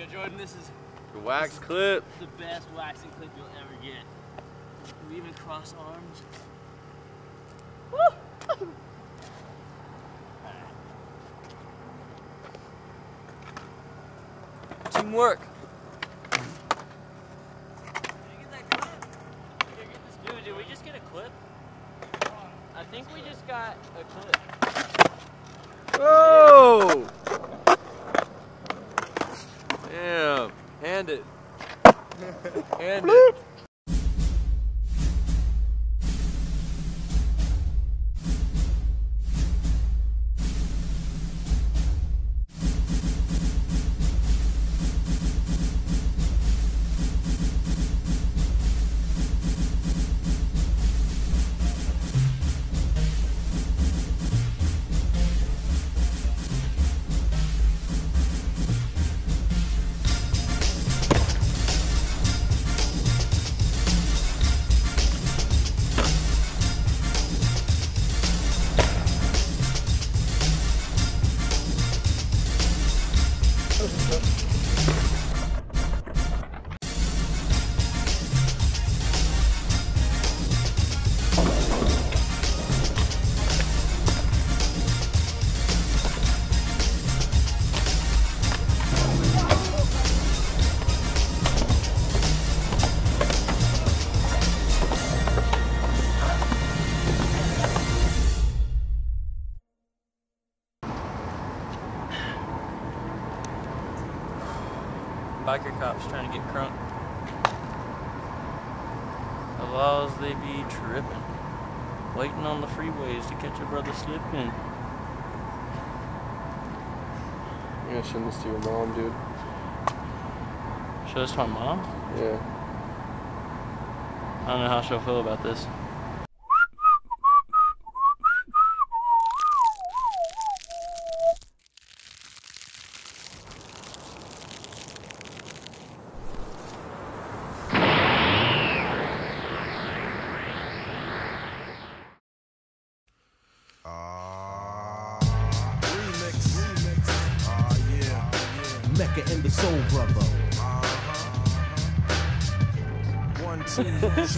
you go, Jordan. This is The wax clip. the best waxing clip you'll ever get. We even cross arms. Teamwork. Dude, did we just get a clip? I think we just got a clip. Whoa! Hand it. Hand it. This to my mom? Yeah. I don't know how she'll feel about this.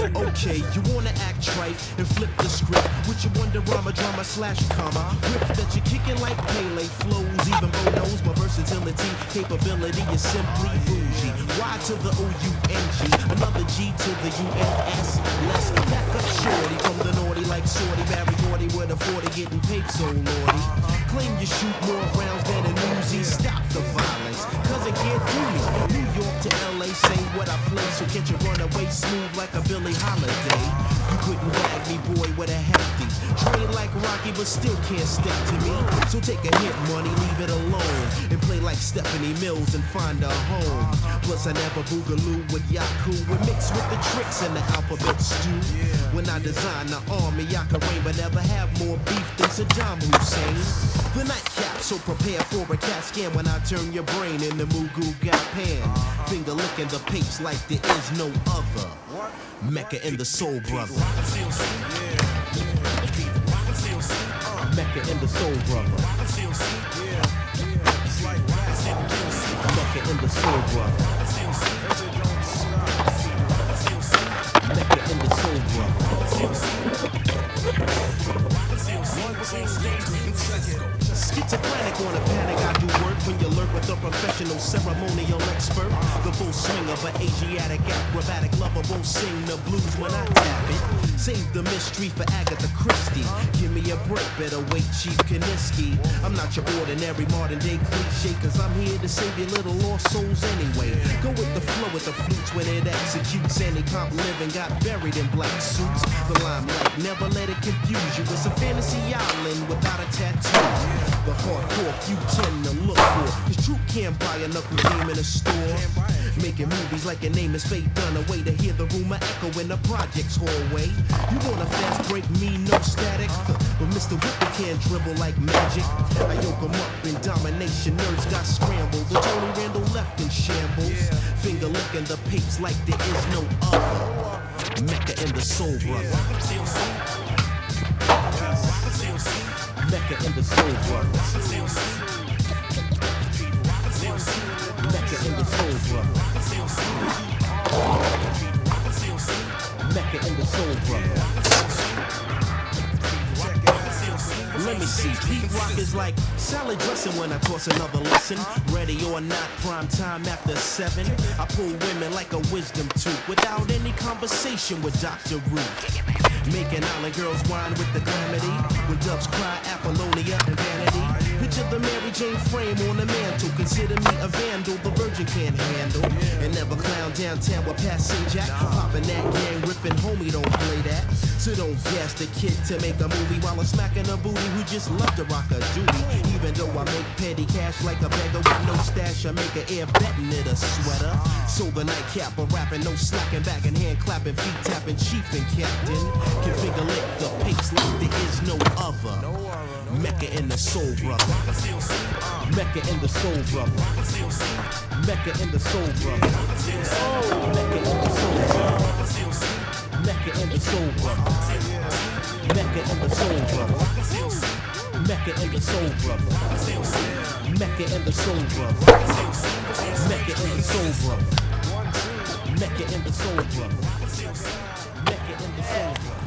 Okay, you wanna act trite and flip the script with your wonder drama, drama slash comma. Riff that you're kicking like Pele flows, even Bo knows my versatility, capability is simply bougie. Y to the O U N G, another G to the U N S. Let's back up shorty from the naughty like Shorty, Barry with a 40 getting paid so naughty. Claim you shoot more rounds than a newsie. Stop the violence, cause it can't do me. New York to LA, what I play, so get your runaway smooth like a Billie Holiday. You couldn't bag me, boy, with a hefty. Train like Rocky, but still can't stick to me. So take a hit, money, leave it alone. And play like Stephanie Mills and find a home. Plus, I never boogaloo with Yaku. We mix with the tricks in the alphabet stew. When I design the army, I can reign, but never have more beef than Saddam Hussein. The nightcap, so prepare for a cat scan when I turn your brain into Mugu got pan. Finger licking the papes like there is no other. Mecca and the Soul Brother. Mecca and the Soul Brother. Mecca and the Soul Brother. Mecca and the Soul Brother. Schizophrenic on a panic, I do work when you lurk with a professional ceremonial expert. The full swing of an Asiatic acrobatic lover won't sing the blues when I tap it. Save the mystery for Agatha Christie. Give me a break, better wait, Chief Kaniski. I'm not your ordinary modern day cliche, cause I'm here to save your little lost souls anyway. Go with the flow with the flutes when it executes. Any comp living got buried in black suits. The limelight, never let it confuse you. It's a fantasy island without a tattoo. The hardcore few tend to look for. Cause true can't buy a knuckle game in a store. Making movies like your name is Faye Dunaway to hear the rumor echo in the project's hallway. You wanna fast break me, no static. But Mr. Whipple can't dribble like magic. I yoke him up in domination. Nerds got scrambled. The Tony Randall left in shambles. Finger licking the papes like there is no other. Mecca and the Soul Brother. Mecca and the Soul Brother. Mecca the soul brother. Mecca the soul brother. Let me see, Pete Rock is like salad dressing when I toss another lesson. Ready or not, prime time after seven. I pull women like a wisdom tooth without any conversation with Dr. Ruth. Making all the girls whine with the glamity. When dubs cry, Apollonia and Vanity. Picture the Mary Jane frame on the mantle. Consider me a vandal, the virgin can't handle. And never clown downtown with passing Jack. Popping that gang, ripping homie, don't play that. So don't gas the kid to make a movie while I'm smacking a booty who just love to rock a duty. Even though I make petty cash like a beggar with no stash, I make an air betting it a sweater. So the nightcap, a rapping, no slacking back and hand clapping, feet tapping, chief and captain. Can finger lick the pace like there is no other. Mecca and the soul brother. Mecca and the soul brother. Mecca and the soul brother. Mecca and the soul brother. Mecca and the soul brother. Mecca and the soul brother. Mecca and the soul brother. Mecca and the soul brother. Mecca and the soul brother. Mecca and the soul brother. Mecca and the soul brother.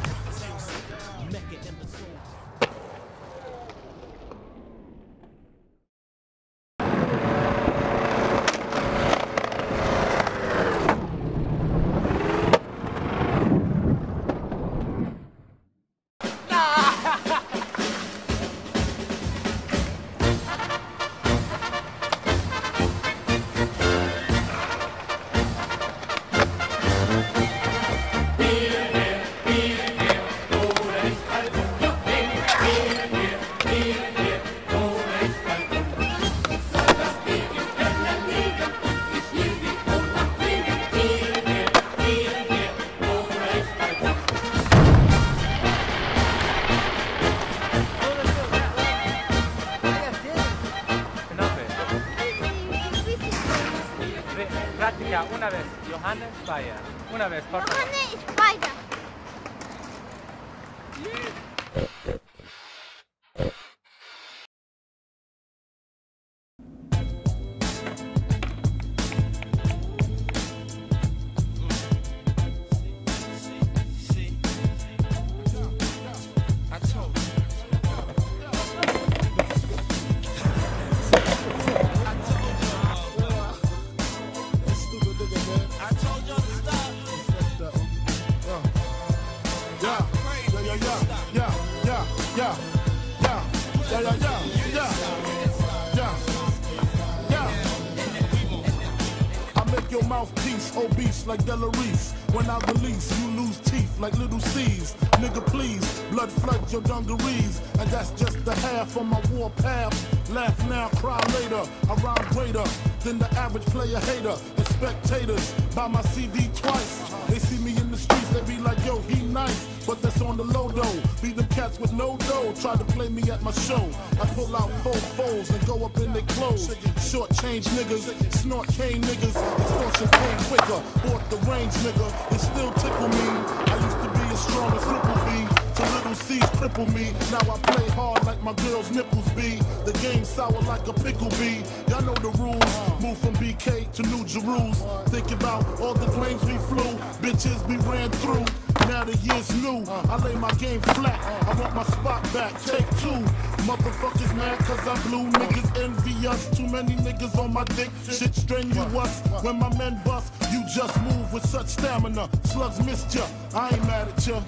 Like Delarice. When I release, you lose teeth like Lil' Cease. Nigga, please, blood flood your dungarees. And that's just the half of my war path. Laugh now, cry later. I rhyme greater than the average player hater. And spectators buy my CD twice. They see me in the streets, they be like, yo, he nice. But that's on the low though. Be them cats with no dough. Try to play me at my show. I pull out four foes and go up in their clothes. Short change niggas, snort cane Bought nigga, it still tickle me. I used to be as strong as triple B. To little C's cripple me. Now I play hard like my girl's nipples be. The game sour like a pickle bee. Y'all know the rules. Move from BK to New Jerusalem. Think about all the planes we flew, bitches we ran through. Now the year's new. I lay my game flat. I want my spot back. Take two. Motherfuckers mad cause I blew. Niggas envy us. Too many niggas on my dick. Shit strenuous. When my men bust, you just move with such stamina. Slugs missed ya. I ain't mad at ya.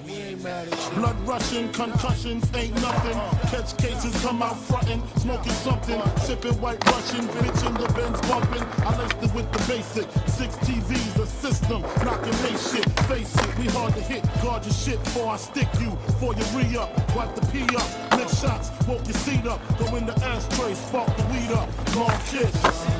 Blood rushing, concussions ain't nothing. Catch cases, come out frontin', smoking something, sipping white Russian, bitch in the Benz bumping. I laced it with the basic. Six TVs, system, knocking they shit. Face it, we hard to hit. Guard your shit before I stick you. Before you re up, wipe the pee up. Mix shots, woke your seat up. Go in the ashtray, spark the weed up. Long kiss.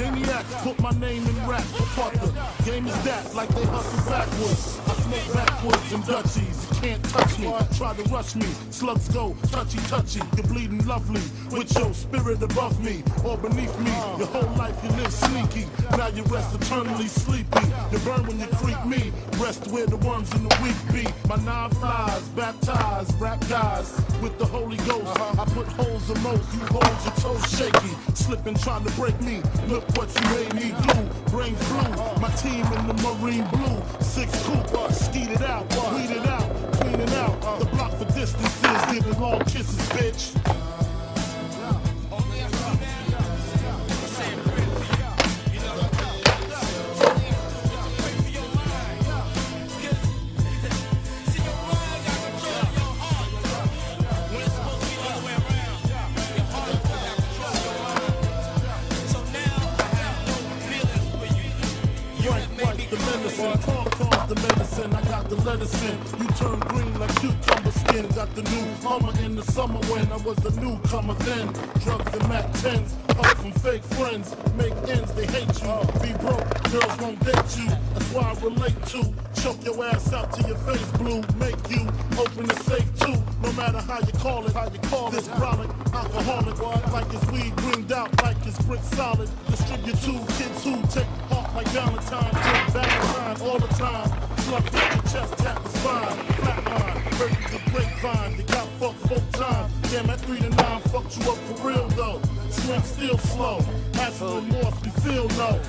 Maniacs. Put my name in rap for the Game is that, like they hustle backwards. I smoke backwards and Dutchies. Can't touch me. Try to rush me. Slugs go touchy touchy. You're bleeding lovely with your spirit above me or beneath me. Your whole life you live sneaky. Now you rest eternally sleepy. You burn when you creep me. Rest where the worms in the weak be. My nine flies, baptized, rap guys with the Holy Ghost. I put holes in most. You hold your toes shaky. Slipping trying to break me. Look what you made me do. Brains blue. My team in the marine blue. Six coupe. Skeet it out. Weed it out. Clean it out. Uh, the block for distances. Giving long kisses, bitch. The medicine. You turn green like cucumber skin. Got the new Hummer in the summer when I was the newcomer then. Drugs and Mac 10s. Up from fake friends. Make ends, they hate you. Be broke, girls won't date you. That's why I relate to. Choke your ass out to your face blue. Make you open the safe too. No matter how you call it, how you call this product. Alcoholic, like it's weed greened out, like it's brick solid. Distribute to kids who take heart like Valentine, drink Valentine all the time. Slump your chest, tap the spine, flatline. Heard you the grapevine, you got fucked four times. Damn, that three to nine fucked you up for real though. Swim still slow, as for remorse, we feel no.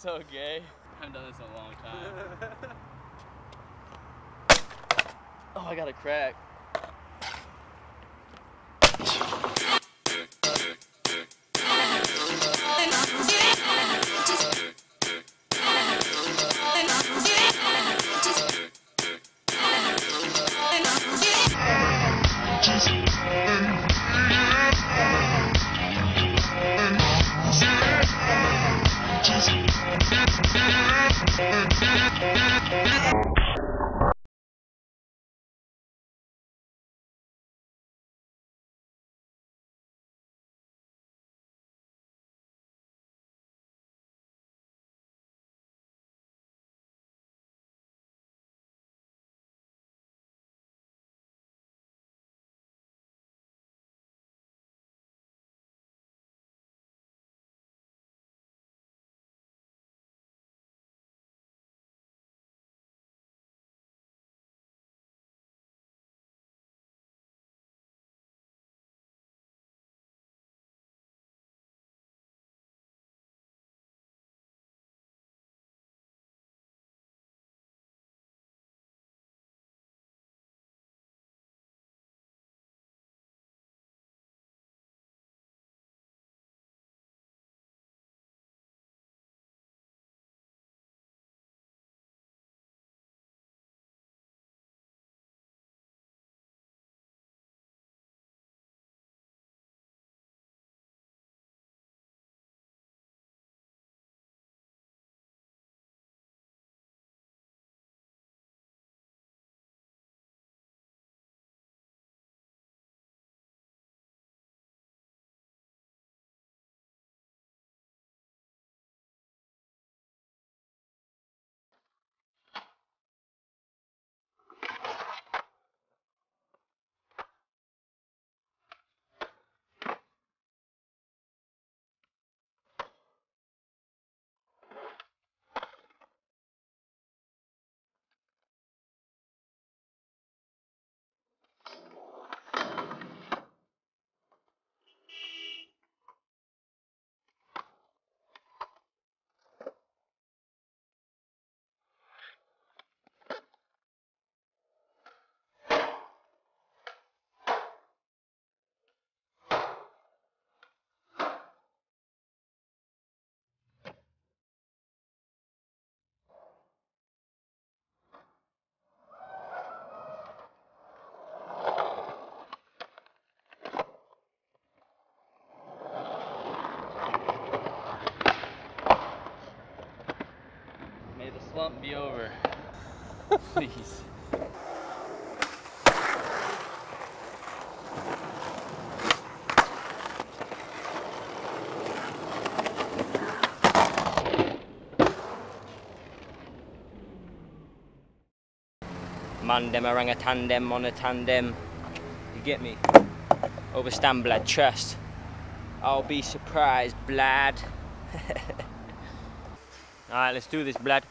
so gay. I haven't done this in a long time. oh, I got a crack. help me over. Please. Mandem orang a tandem on a tandem. You get me? Overstand blood trust. I'll be surprised, blad. Alright, let's do this, blad.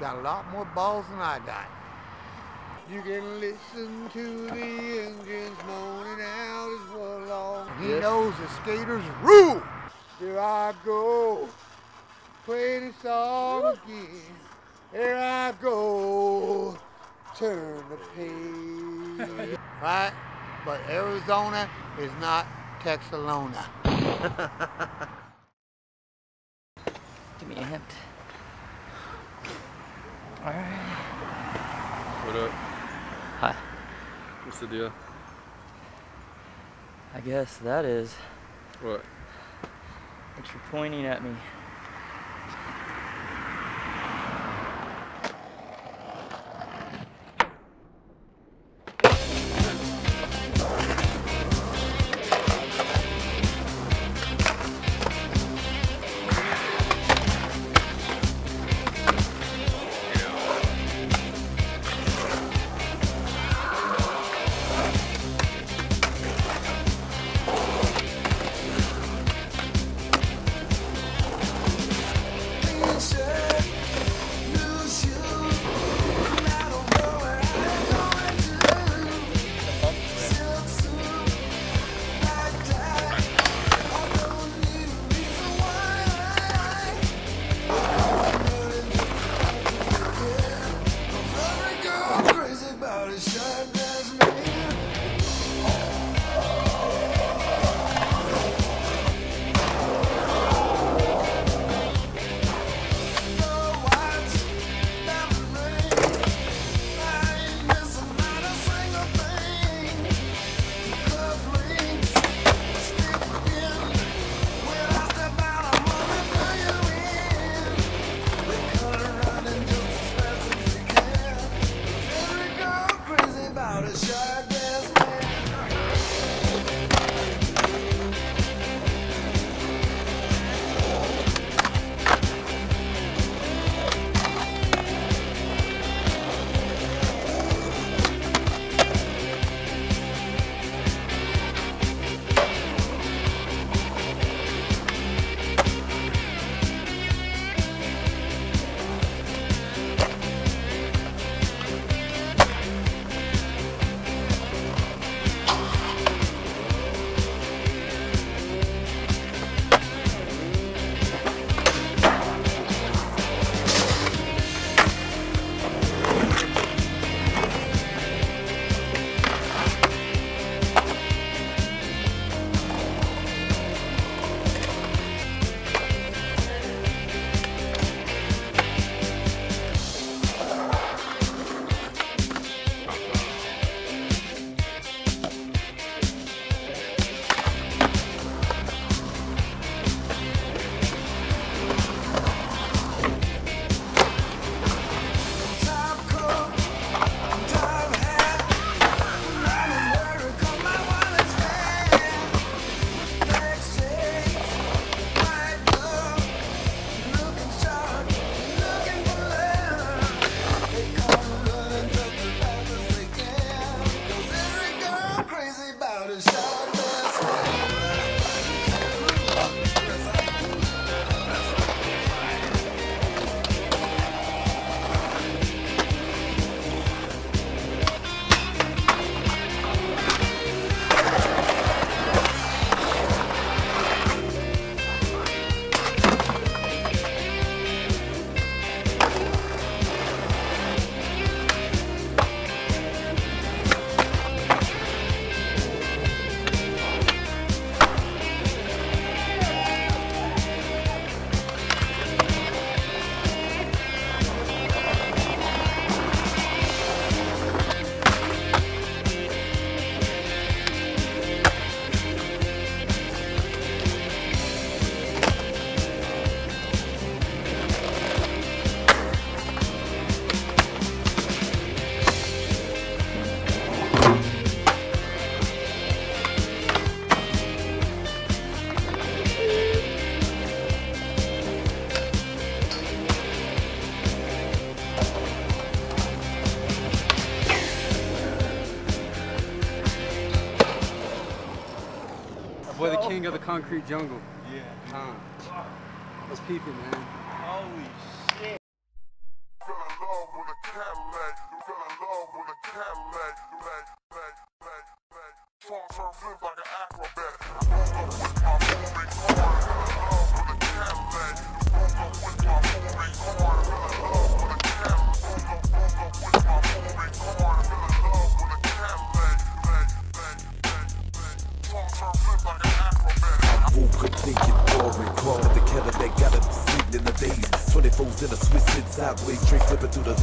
Got a lot more balls than I got. You can listen to the engines moaning out as well along. He Yep. knows the skaters rule. Here I go, play the song again. Here I go, turn the page. right? But Arizona is not Texalona. Give me a hint. What up? Hi. What's the deal? I guess that is. What? What you're pointing at me. Concrete jungle.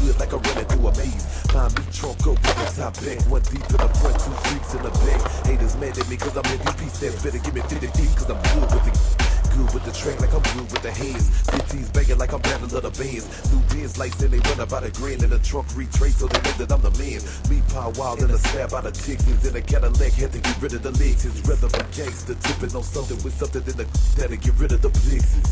Hood like I'm running through a maze. Find me trunk up with the top back, one deep in the front, two freaks in the back. Haters mad at me cause I'm MVP stats, better give me 50 deep cause I'm good with the good with the track like I'm good with the hands. 15s banging like I'm battle of the bands. New Benz lights and they run about a grand in the trunk retrace so they know that I'm the man. Me power wild in a stab out of Texas in a Cadillac had to get rid of the. His rhythm a gangster tipping on something with something in the that'll get rid of the plexus.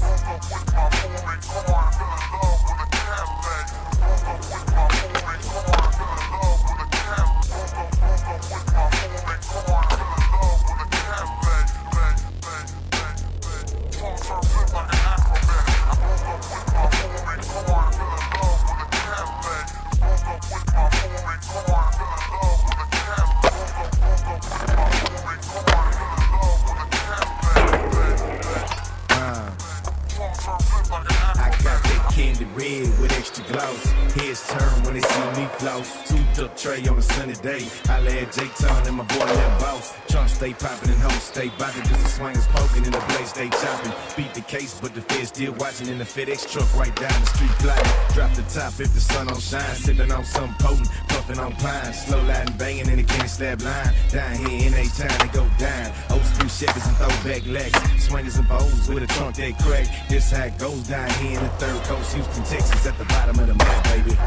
Day. I at J Town and my boy Lil Boss. Trunk stay popping and hoes stay bopping. Just the swingers poking and the blade stay chopping. Beat the case, but the feds still watching in the FedEx truck right down the street plotting. Drop the top if the sun don't shine. Sipping on something potent, puffing on pine. Slow lighting, banging in the candy slab line. Down here in a time to go down. Old school Chevys and throwback legs. Swingers and bows with a trunk that crack. This it goes down here in the third coast, Houston, Texas, at the bottom of the map, baby.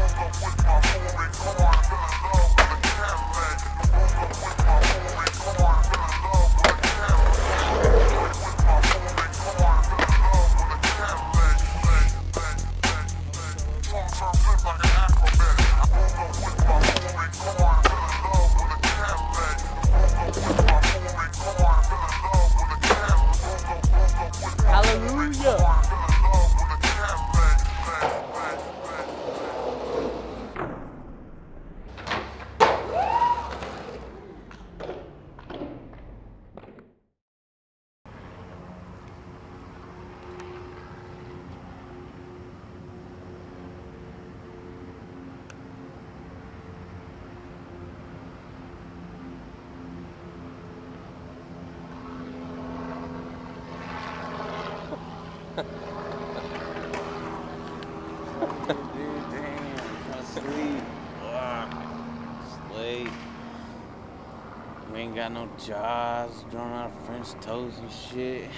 Ain't got no jobs, drawing out French toast and shit.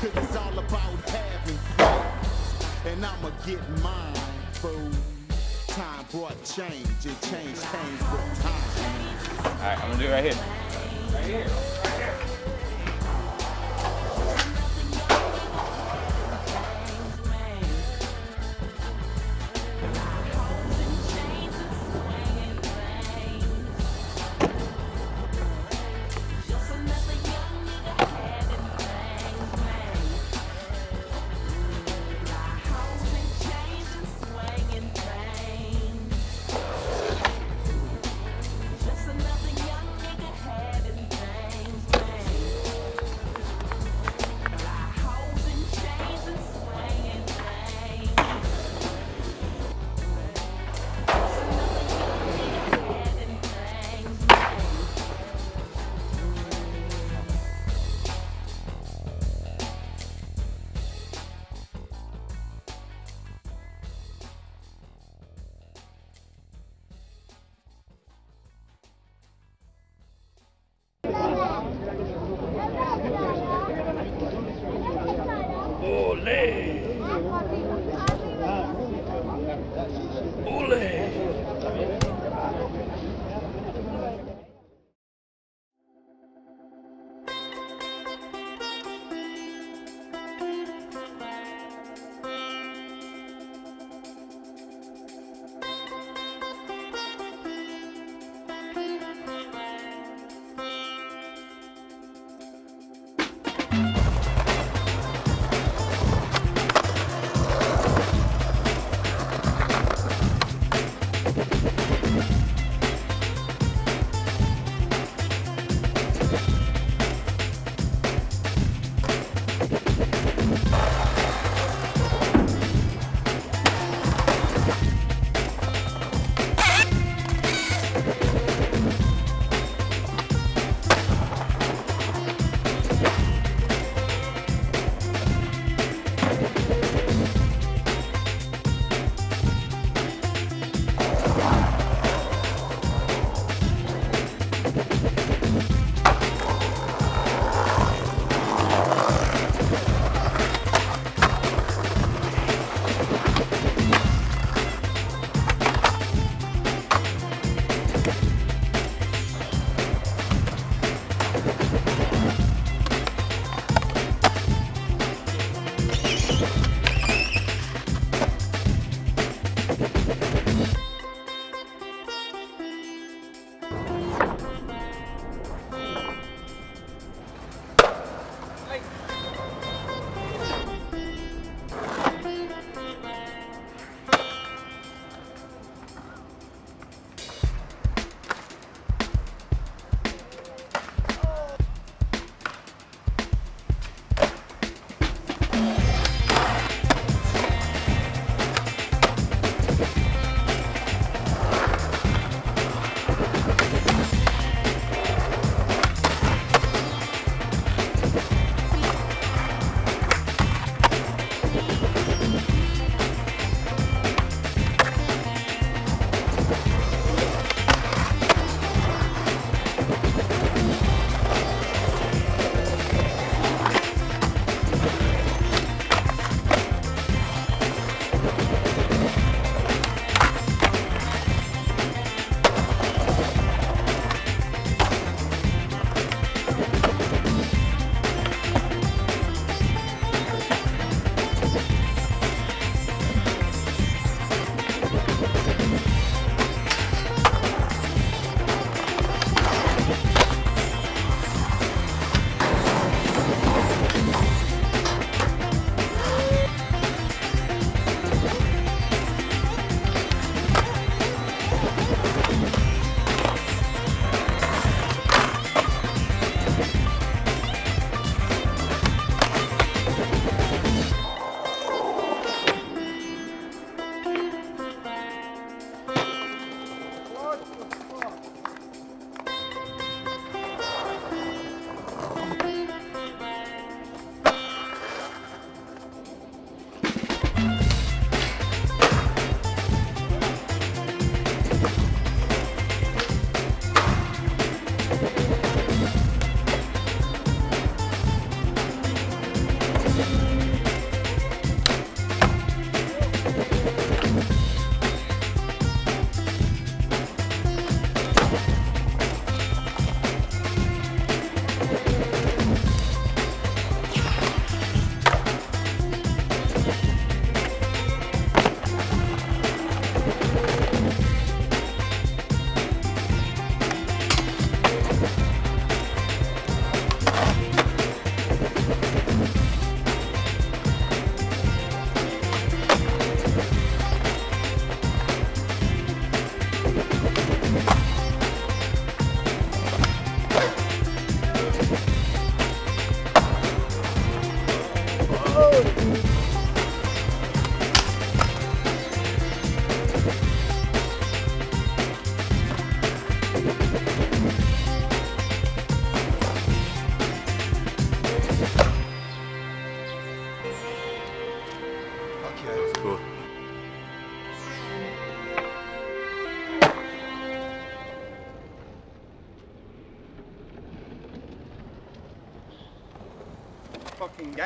Cause it's all about having fun. And I'ma get mine, fool. Time brought change, it changed things with time. Alright, I'm gonna do it right here. Right here.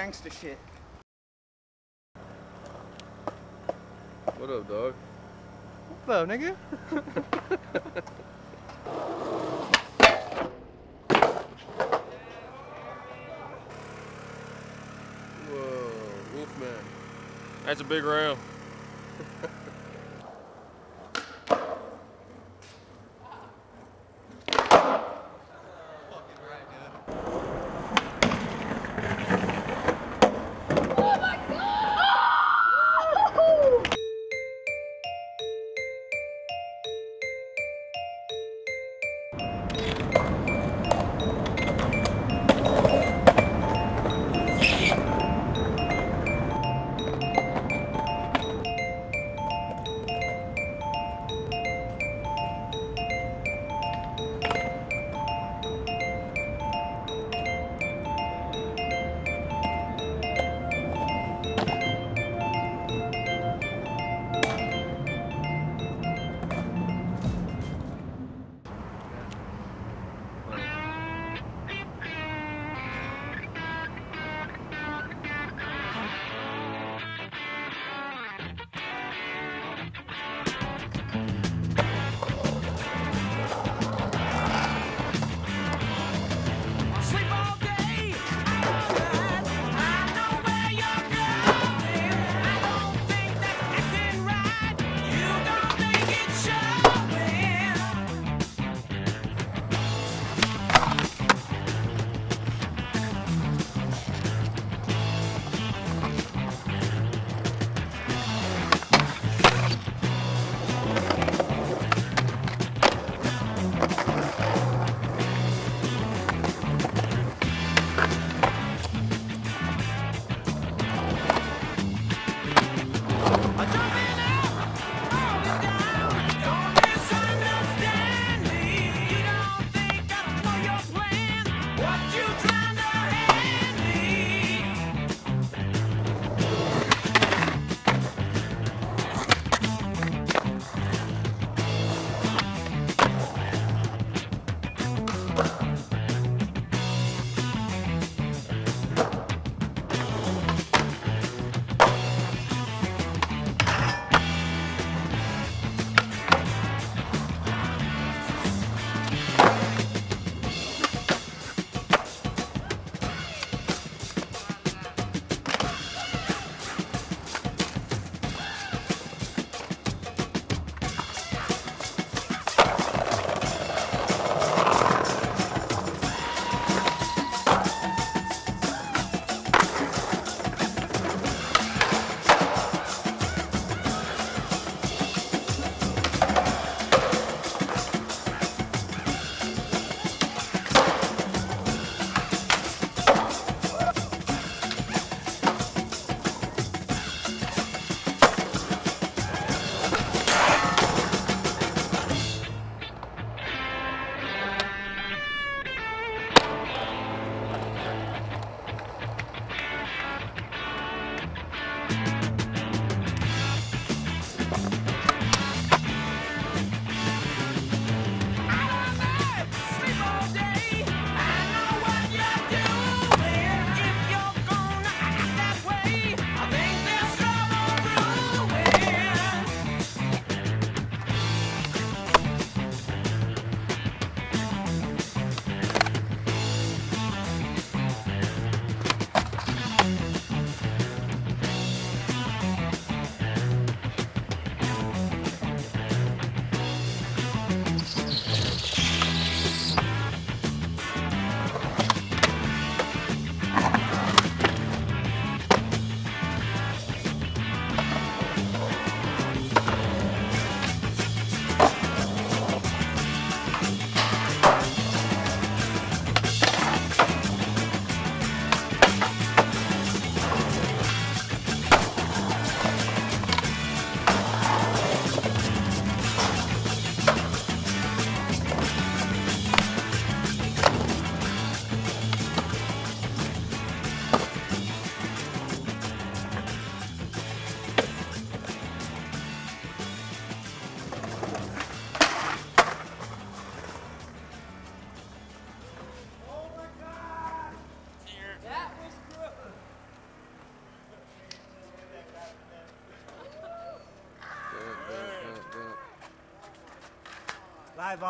Gangster shit. What up, dog? What's up, nigga? Whoa, Wolfman. That's a big round.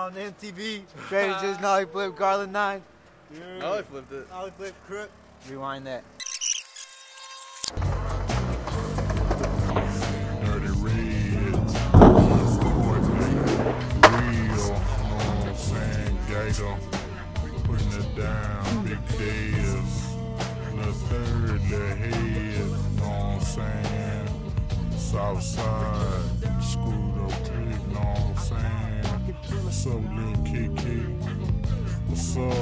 on MTV. Brady just nollie flipped Garland 9. Nollie flipped it. Nollie flipped crook. Rewind that. Putting it down, big days. The third, the head, on sand, south side. What's up, Lil KK? What's up?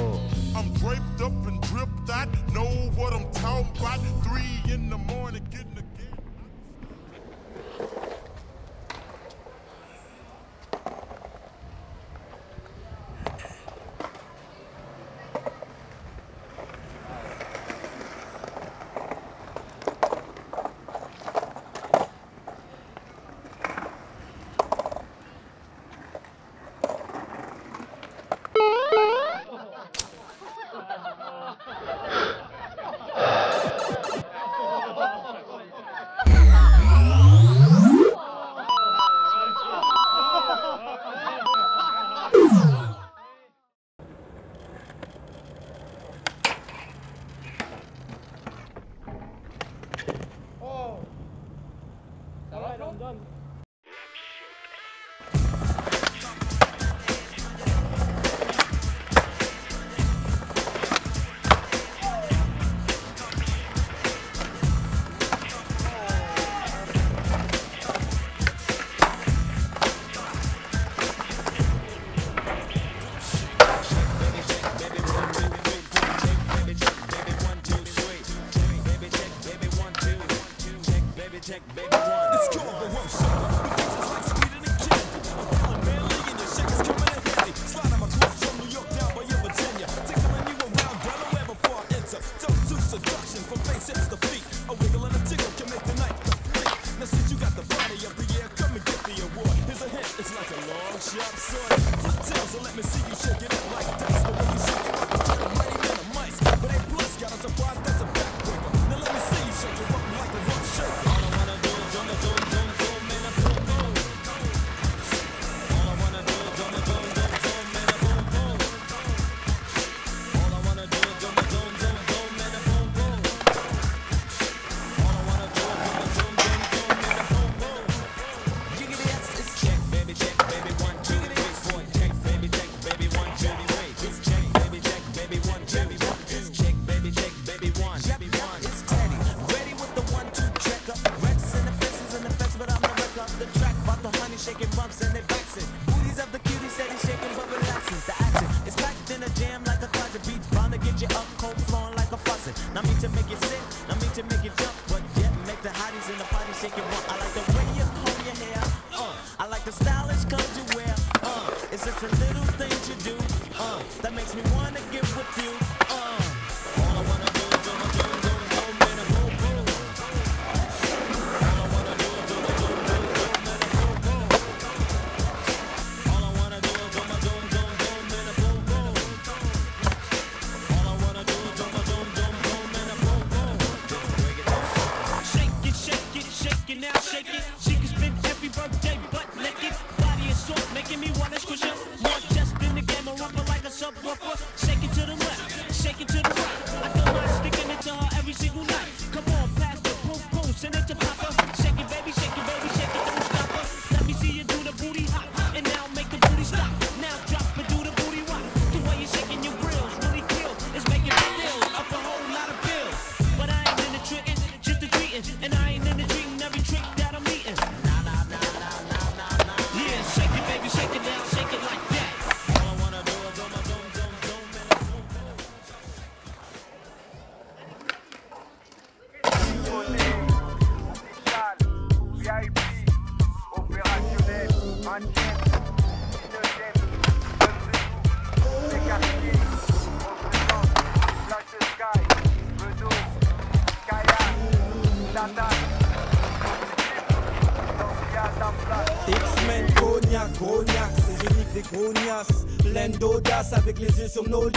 some no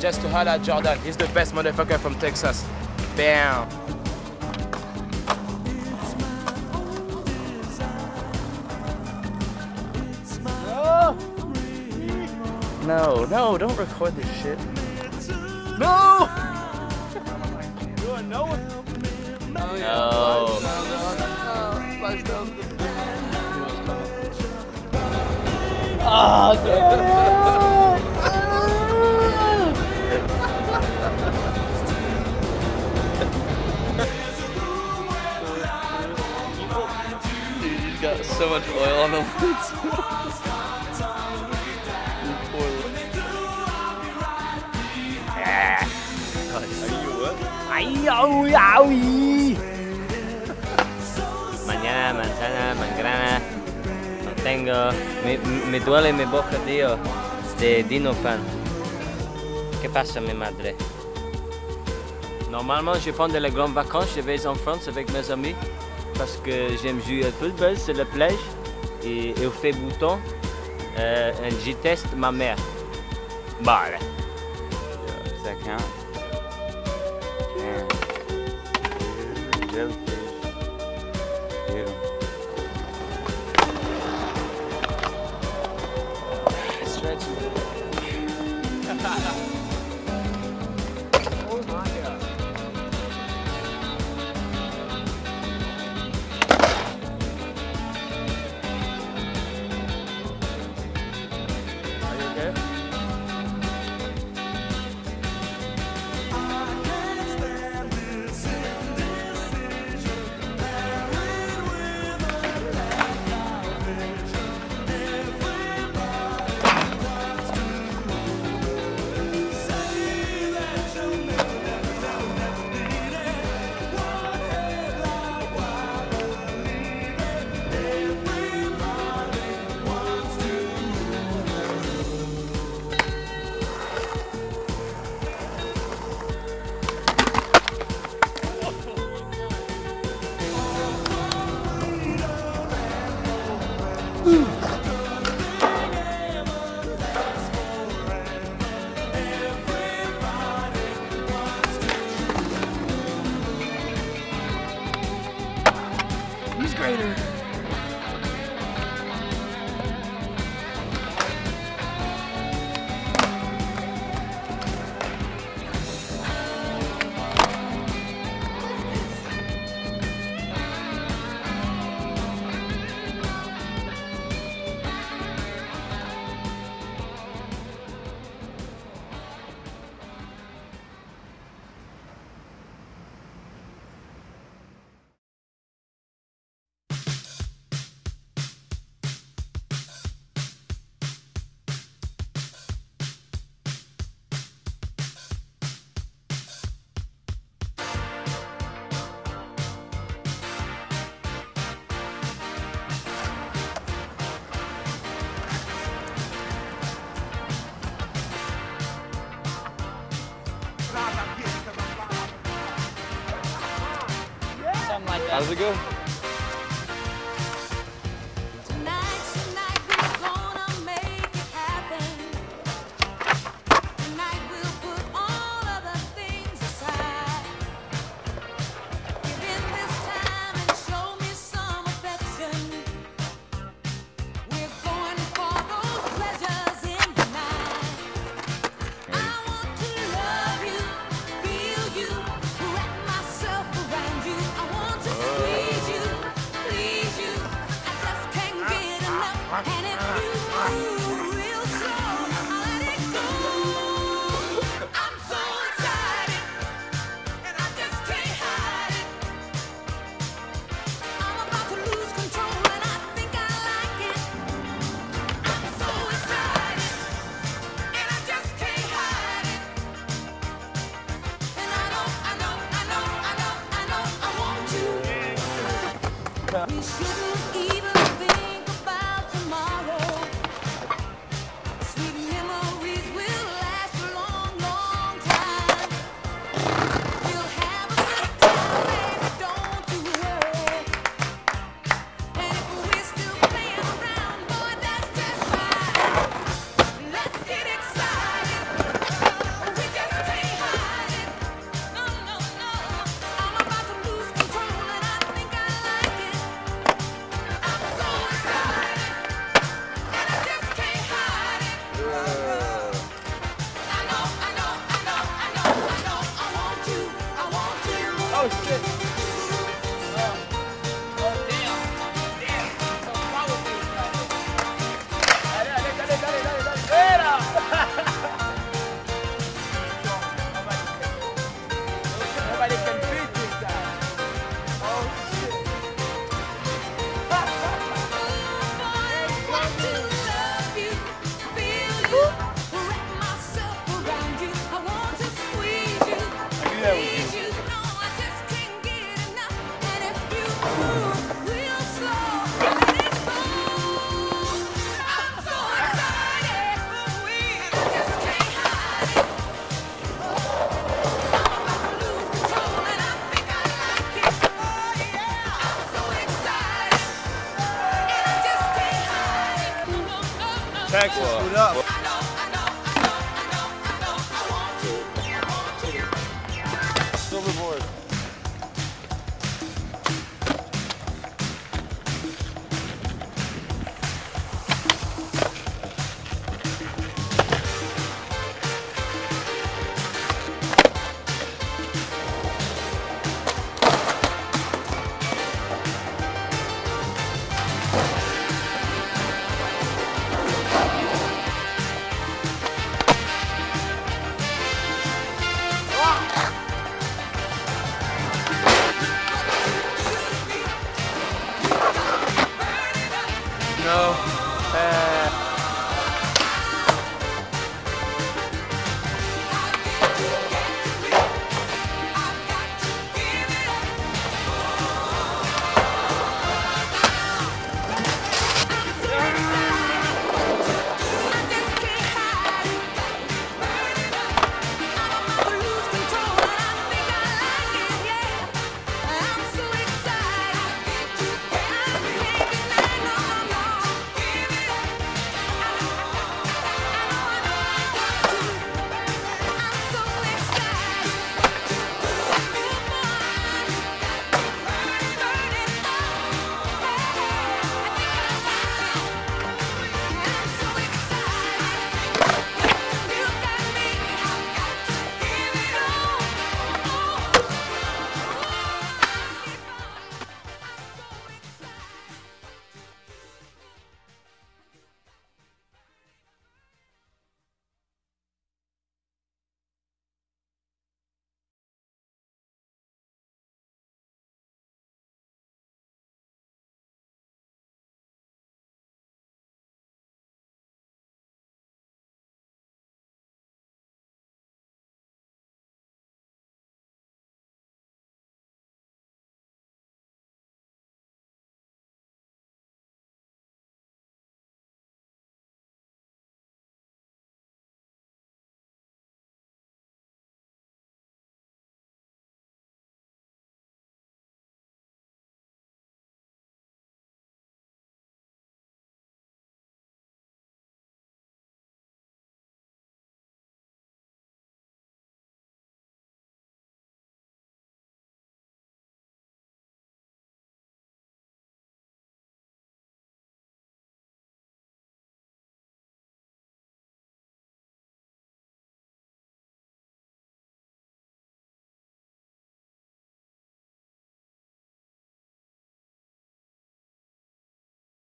just to highlight Jordan, he's the best motherfucker from Texas. Bam. No, no, don't record this shit. No! You want no one? No. Oh, Dude, so much oil on the lids. Ay, au, au, y. Mañana, manzana, mangrana. No Dino. Normalement, je prends les grandes vacances, je vais en France avec mes amis parce que j'aime jouer au football sur la plage et il fait beau temps. Euh, et je teste ma mère. Voilà. That How's it go?